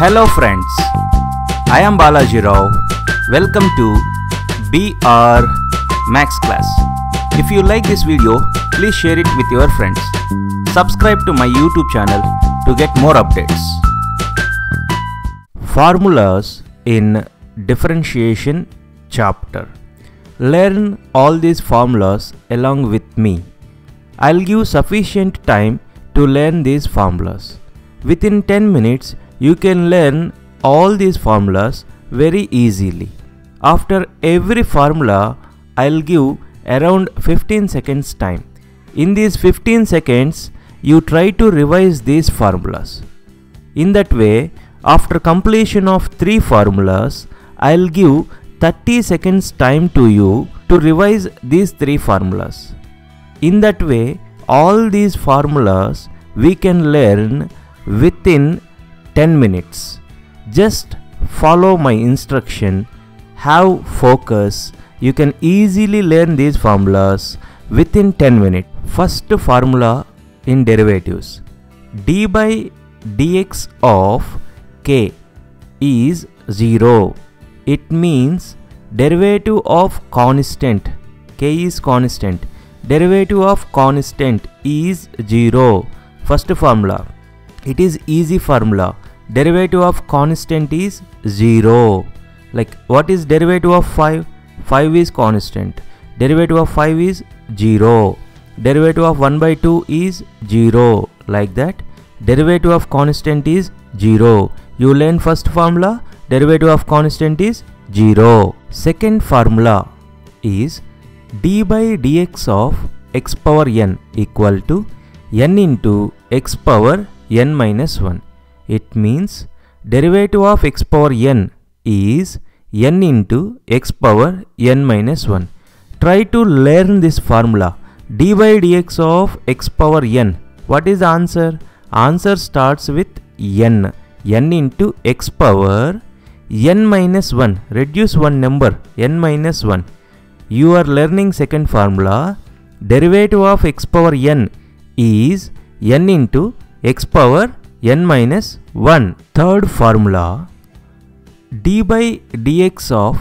Hello friends, I am Balaji Rao. Welcome to BR Maths Class. If you like this video, please share it with your friends. Subscribe to my YouTube channel to get more updates. Formulas in differentiation chapter. Learn all these formulas along with me. I'll give sufficient time to learn these formulas. Within 10 minutes, you can learn all these formulas very easily. After every formula, I'll give around 15 seconds time. In these 15 seconds, you try to revise these formulas. In that way, after completion of 3 formulas, I'll give 30 seconds time to you to revise these 3 formulas. In that way, all these formulas we can learn within 10 minutes. Just follow my instruction, have focus, you can easily learn these formulas within 10 minutes. First formula in derivatives. D by dx of k is 0. It means derivative of constant. K is constant. Derivative of constant is 0 first formula it is easy formula. Derivative of constant is 0 like what is derivative of 5 5 is constant. Derivative of 5 is 0 derivative of 1 by 2 is 0 like that. Derivative of constant is 0 you learn first formula. Derivative of constant is 0 second formula is d by dx of x power n equal to n into x power n minus 1. It means derivative of x power n is n into x power n minus 1. Try to learn this formula d by dx of x power n. What is the answer? Answer starts with n. n into x power n minus 1. Reduce one number n minus 1 you are learning second formula derivative of x power n is n into x power n minus 1 third formula d by dx of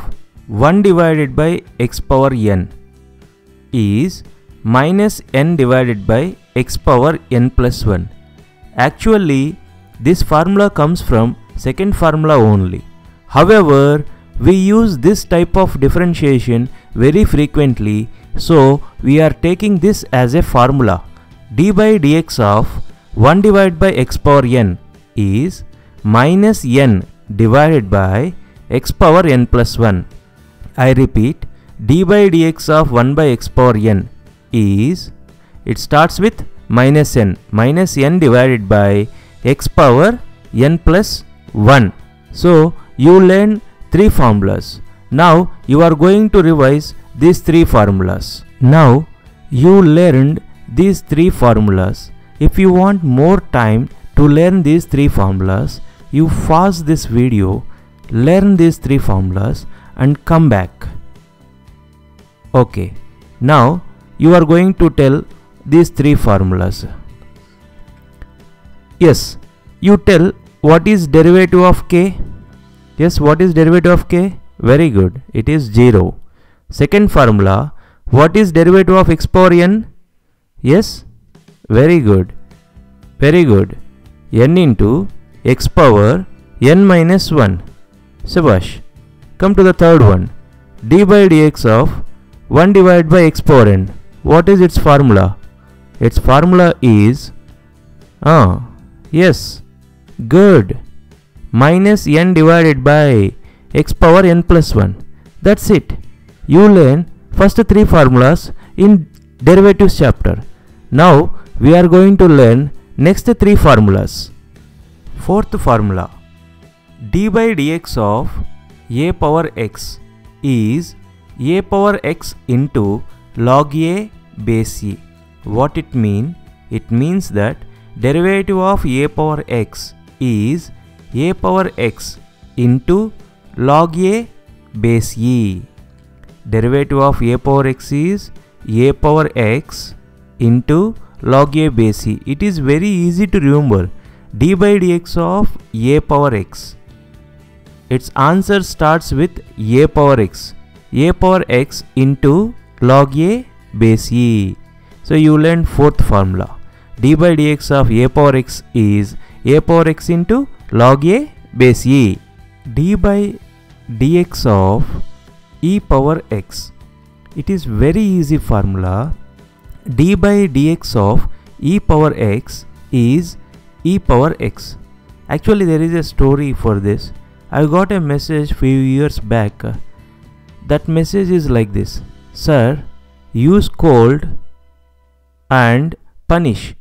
1 divided by x power n is minus n divided by x power n plus 1 actually this formula comes from second formula only. However we use this type of differentiation very frequently. So we are taking this as a formula. d by dx of 1 divided by x power n is minus n divided by x power n plus 1. I repeat d by dx of 1 by x power n is it starts with minus n minus n divided by x power n plus 1. So you learn three formulas. Now you are going to revise these three formulas. Now you learned these three formulas. If you want more time to learn these three formulas, you pause this video, learn these three formulas and come back. Okay, now you are going to tell these three formulas. Yes, you tell what is derivative of k? Yes, what is derivative of k? Very good, it is 0. Second formula, what is derivative of x power n? Yes, very good, very good. n into x power n minus 1. Sabash. Come to the third one. d by dx of 1 divided by x power n. What is its formula? Its formula is, ah, yes, good minus n divided by x power n plus 1. That's it. You learn first three formulas in derivatives chapter. Now we are going to learn next three formulas. Fourth formula d by dx of a power x is a power x into log a base e. What it mean? It means that derivative of a power x is a power x into log a base e. Derivative of a power x is a power x into log a base e. It is very easy to remember. d by dx of a power x. Its answer starts with a power x. a power x into log a base e. So you learn fourth formula. d by dx of a power x is a power x into log a base e. d by dx of e power x. It is very easy formula. D by dx of e power x is e power x. Actually there is a story for this. I got a message few years back. That message is like this. Sir, use cold and punish.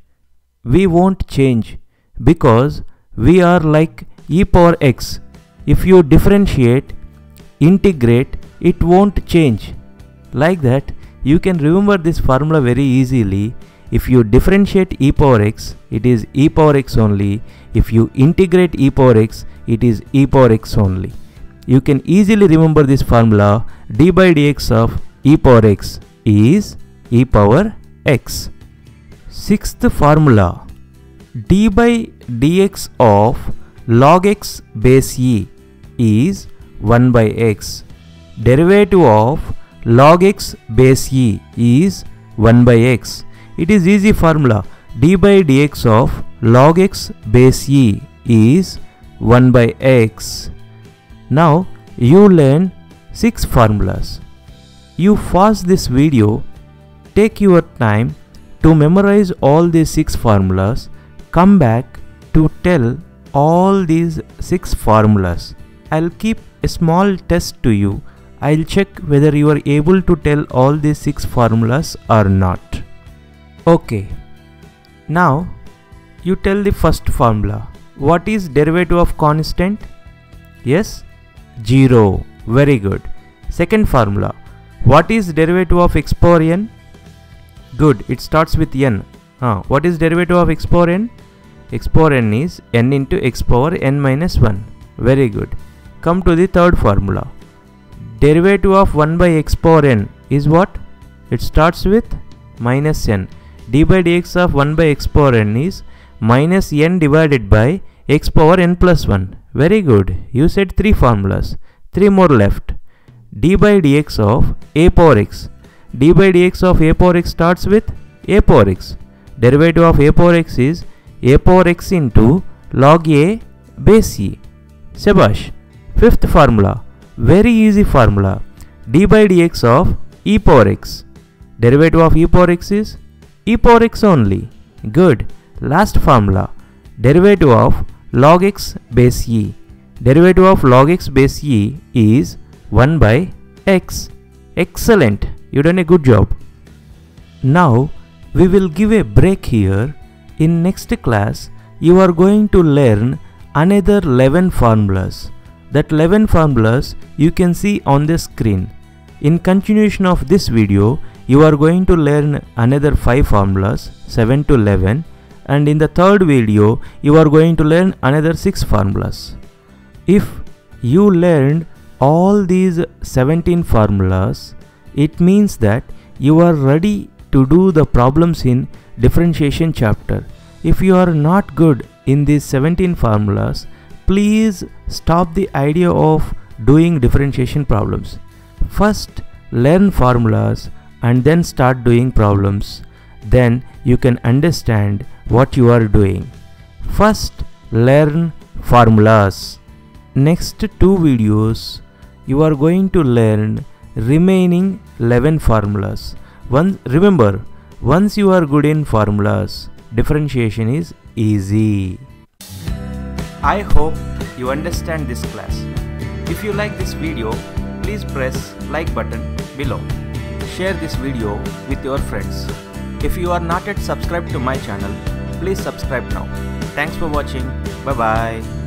We won't change because we are like e power x. If you differentiate, integrate, it won't change. Like that, you can remember this formula very easily. If you differentiate e power x, it is e power x only. If you integrate e power x, it is e power x only. You can easily remember this formula d by dx of e power x is e power x. Sixth formula d by dx of log x base e is 1 by x. Derivative of log x base e is 1 by x. It is easy formula d by dx of log x base e is 1 by x. Now you learn 6 formulas. You pause this video, take your time to memorize all these 6 formulas, come back to tell all these 6 formulas. I'll keep a small test to you I'll check whether you are able to tell all these 6 formulas or not. Okay. Now, you tell the first formula. What is derivative of constant? Yes? 0. Very good. Second formula. What is derivative of x power n? Good. It starts with n. Uh, what is derivative of x power n? x power n is n into x power n minus 1. Very good. Come to the third formula derivative of 1 by x power n is what? It starts with minus n. d by dx of 1 by x power n is minus n divided by x power n plus 1. Very good. You said 3 formulas. 3 more left. d by dx of a power x. d by dx of a power x starts with a power x. Derivative of a power x is a power x into log a base e. Sebash. Fifth formula very easy formula d by dx of e power x. Derivative of e power x is e power x only. Good. Last formula derivative of log x base e. Derivative of log x base e is 1 by x. Excellent. You done a good job. Now we will give a break here. In next class you are going to learn another 11 formulas. That 11 formulas you can see on the screen. In continuation of this video, you are going to learn another 5 formulas 7 to 11 and in the third video, you are going to learn another 6 formulas. If you learned all these 17 formulas, it means that you are ready to do the problems in differentiation chapter. If you are not good in these 17 formulas, please stop the idea of doing differentiation problems. First, learn formulas and then start doing problems. Then you can understand what you are doing. First, learn formulas. Next two videos, you are going to learn remaining 11 formulas. Once, remember, once you are good in formulas, differentiation is easy. I hope you understand this class. If you like this video, please press like button below. Share this video with your friends. If you are not yet subscribed to my channel, please subscribe now. Thanks for watching. Bye bye.